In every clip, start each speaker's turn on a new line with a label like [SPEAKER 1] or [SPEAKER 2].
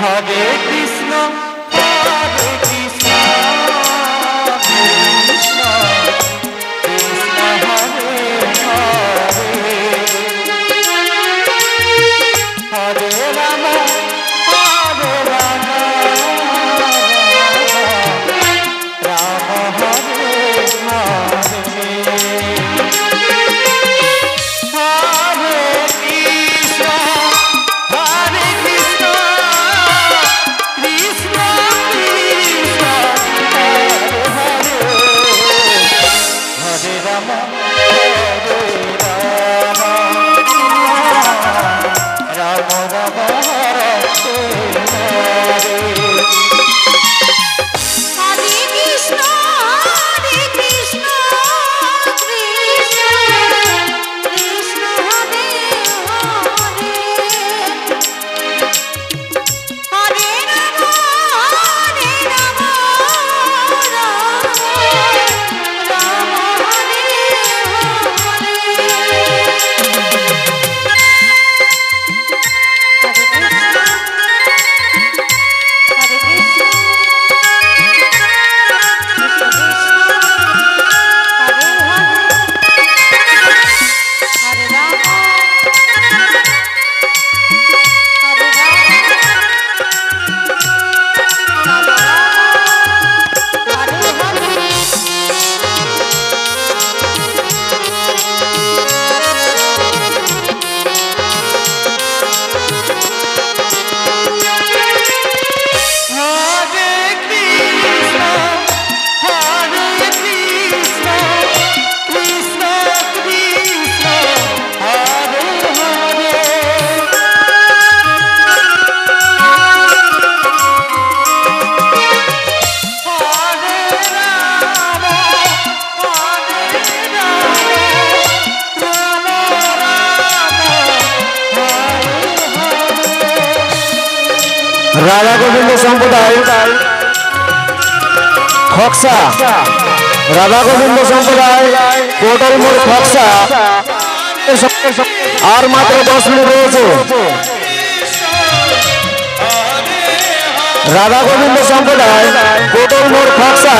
[SPEAKER 1] Hare Krishna. Ram
[SPEAKER 2] Radha Govinda সম্প্রদায় খকসা রাধা গোবিন্দ সম্প্রদায় portal মোড় খকসা আর মাত্র দশ মিনিট রয়েছে রাধা গোবিন্দ সম্প্রদায় পোর্টাল মোড় খকসা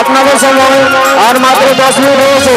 [SPEAKER 2] আপনাদের সময় আর মাত্র দশ মিনিট রয়েছে